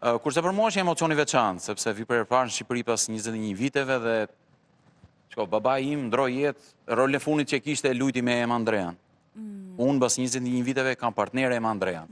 Kurse për mua është një emocion i veçantë, sepse vij për herë të parë në Shqipëri pas 21 viteve dhe shko, baba im ndërroi jetë, rolin e fundit që kishte e luajti me Ema Andrean. Mm. Unë pas 21 viteve kam partnere Ema Andrean.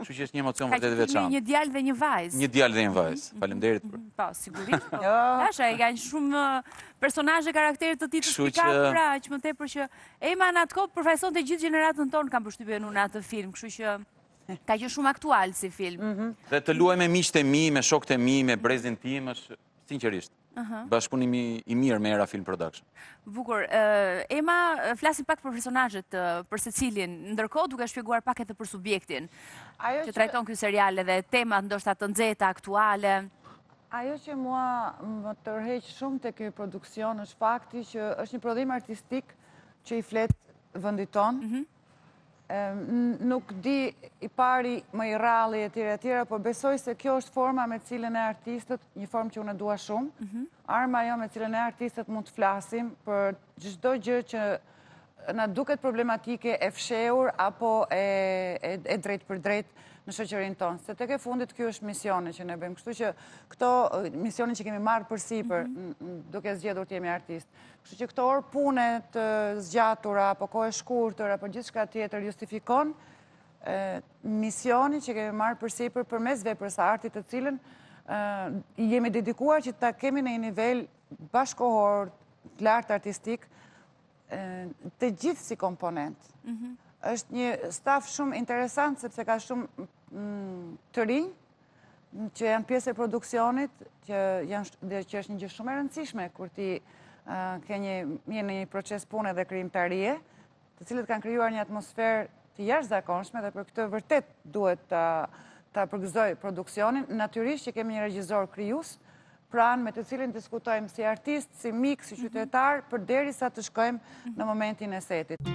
Që që është një emocion vërtet i veçantë. Ka qenë një djalë dhe një vajzë. Një djalë dhe një vajzë. Mm-hmm. Faleminderit. Për... Mm-hmm. Po, sigurisht. Po. Asha, e kanë shumë uh, personazhe karakterit të tij të spikatë, pra, që më tepër që Ema në atë kohë përfaqësonte gjithë gjeneratën tonë kam përshtypjen unë në atë film, kështu që ka qenë shumë aktual si film. Mhm. Dhe të luaj me miqtë e mi, me shokët e mi, me brezin tim është sinqerisht. Bashkëpunim i mirë me Era Film Production. Bukur. Ema, flasim pak për personazhet për secilin. Ndërkohë duke shpjeguar pak edhe për subjektin që trajton ky serial edhe temat ndoshta të nxehta aktuale. Ajo që mua më tërheq shumë te ky produksion është fakti që është një prodhim artistik që i flet vendit tonë. Mhm. Nuk di i pari më i rralli e tjera e tjera, po besoj se kjo është forma me të cilën ne artistët, një formë që unë e dua shumë, mhm. arma ajo me të cilën ne artistët mund të flasim për Çdo gjë që na duket problematike, e fshehur apo e drejtpërdrejt në shoqërinë tonë. Se tek e fundit ky është misioni që ne bëjmë. Kështu që, këto misioni që kemi marrë përsipër, mhm. duke zgjedhur të jemi artistë. Kështu që këto orë pune të zgjatura apo kohë e shkurtër apo gjithçka tjetër justifikon misioni që kemi marrë përsipër përmes veprës së artit të cilës i jemi dedikuar që ta kemi në një nivel bashkëkohor, të lartë artistik, të gjithë si komponent. Mhm. është një staf shumë interesant, sepse ka shumë mm, të rinj, që janë pjesë e produksionit, që, janë, që është një gjë shumë e rëndësishme, kur ti ke një, një, një proces pune dhe krijimtarie, të cilët kanë krijuar një atmosferë të jashtëzakonshme dhe për këtë vërtet duhet ta përgëzoj produksionin. Natyrisht që kemi një regjizor krijues pranë, me të cilin diskutojmë si artistë, si miq, si mhm. qytetarë, përderisa të shkojmë mhm. në momentin e setit.